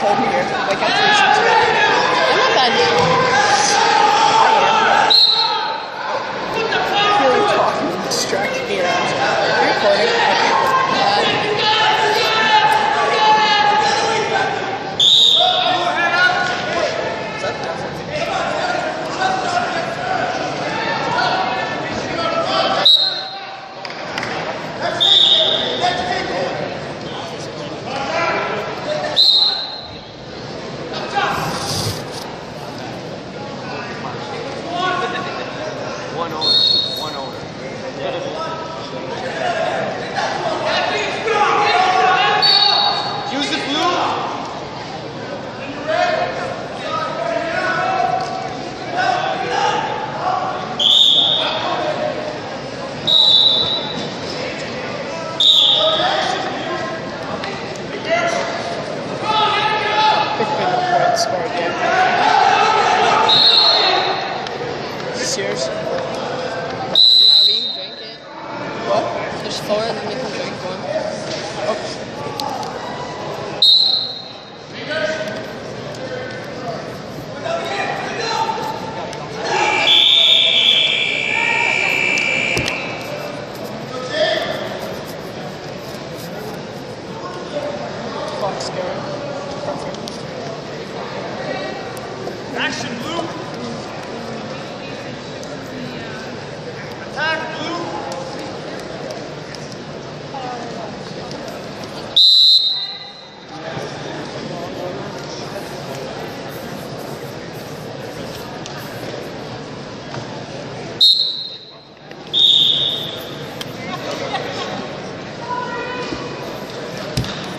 cold here. Freezing. I'm not bad. One owner. One owner. Use the blue. Pick me up for it, score again. Is this yours? No, but you can drink it. What? There's four, and then you can drink one. Oh. Action blue. Attack blue.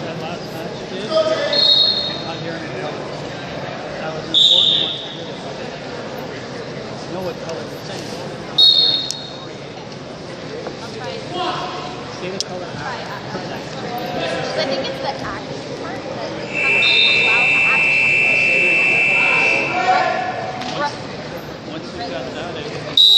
that last match you did, not hearing it. That was an important one for you. I know what color you're saying. I'm not hearing it. Say the color. I think it's the acting part that is sometimes allowed to act. Once got that,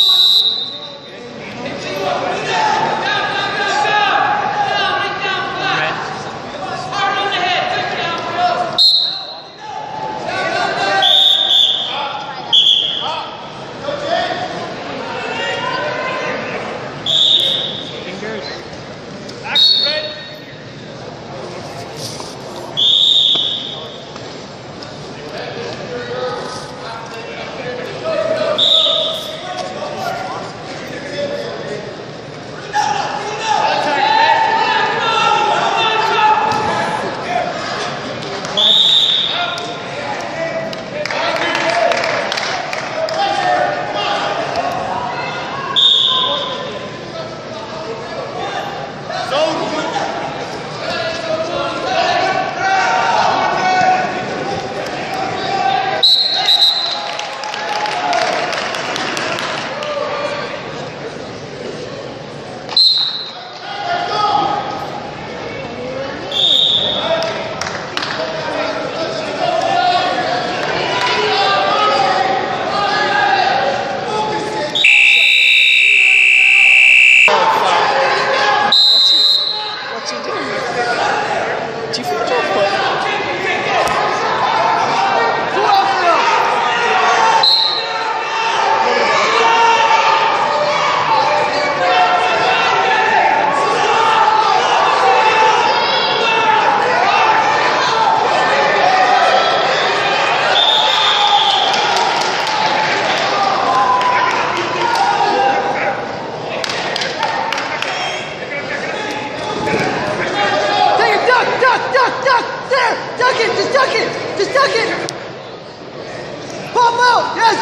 Pop out! Yes!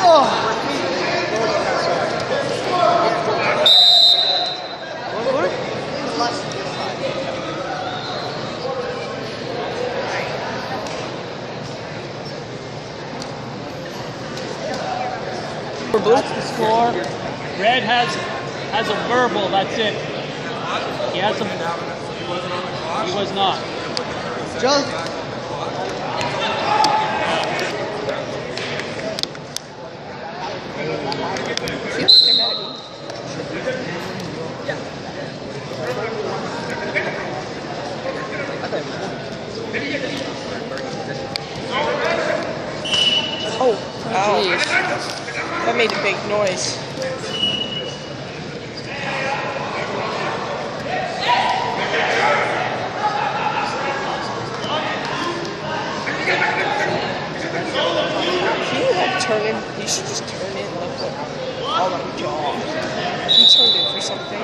Blue? That's the score. Red has has a verbal. That's it. He has a. He was not. Joe, Oh, jeez. That made a big noise. God. You turned in for something.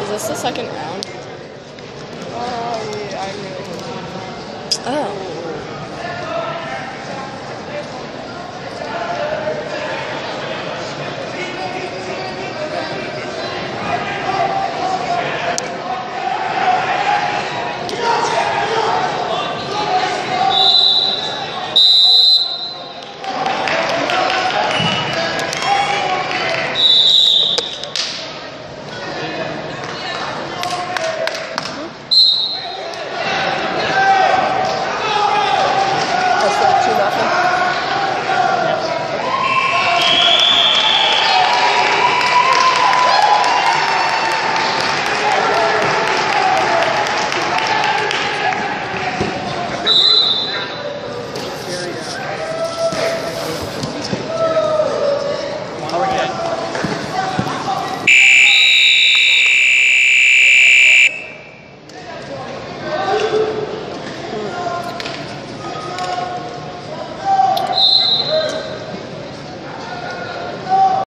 Is this the second round? Oh yeah, I. Oh.